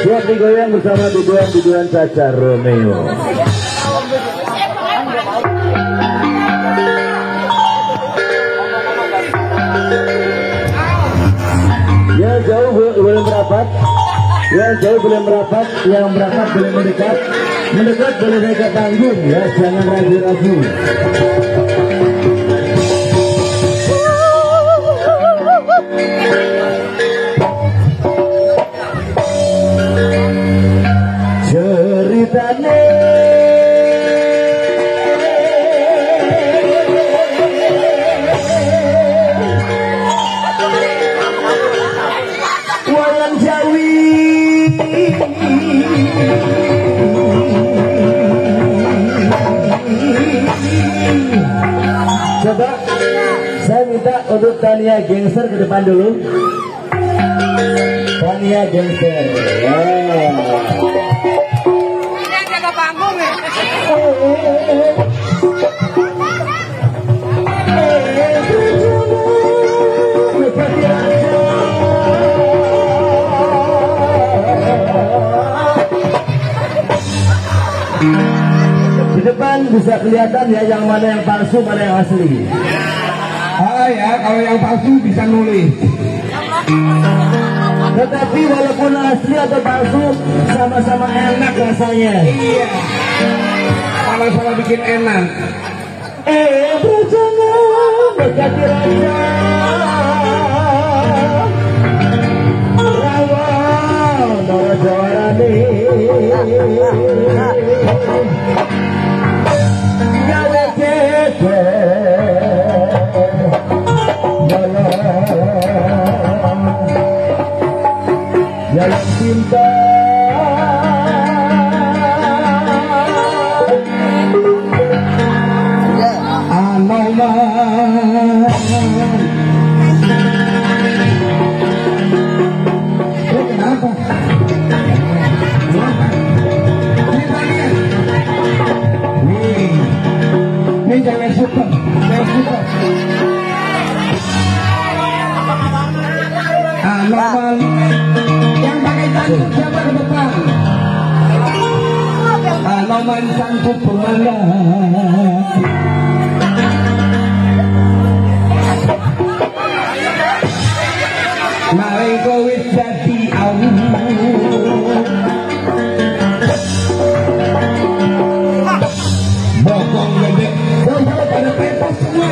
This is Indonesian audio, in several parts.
Siap digoyang bersama biduan-biduan Caca Romeo. Ya jauh belum merapat. Ya jauh belum merapat. Yang merapat boleh mendekat. Mendekat boleh naik ke panggung ya. Jangan ragu-ragu. Coba saya minta untuk Tania Gangster ke depan dulu Tania Gangster ya. Yang jaga panggung ya. Bisa kelihatan ya yang mana yang palsu, mana yang asli. Ah ya, kalau yang palsu bisa nulis. Tetapi walaupun asli atau palsu, sama-sama enak rasanya. Iya. Sama-sama bikin enak. Eh, berjana berkati raja. Rawang, Nora Jawarani. Anoman. Yang pakai tanduk siapa ke depan? Anoman sanggup pemandang. Mari kowe awu Bokong pada semua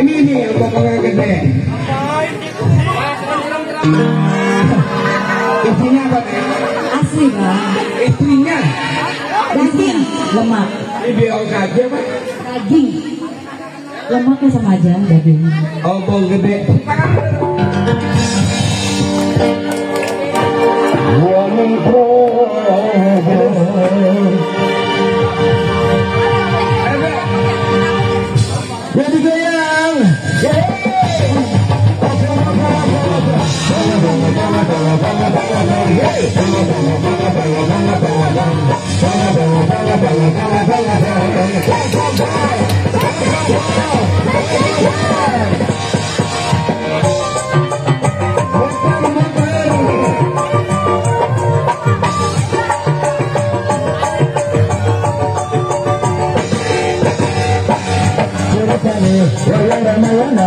Ini nih yang bokongnya gede lemak, Ini bilang saja pak daging, lemaknya sama aja daging. Oh bong gede. Woman Jadi goyang. Ceritane Ramawana,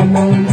I'm on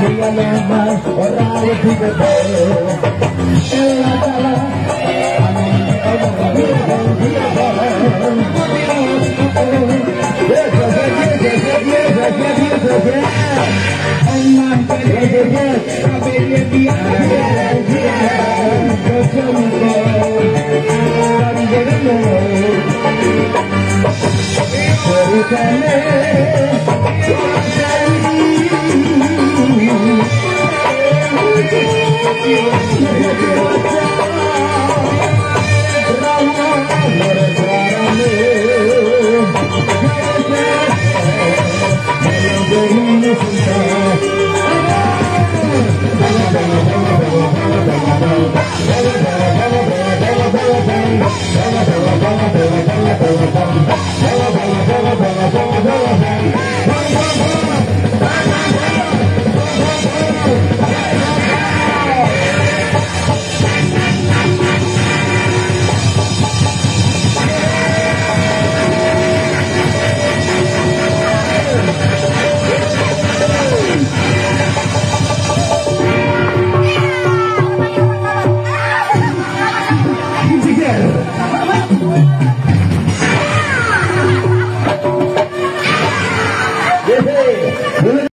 Mila Ella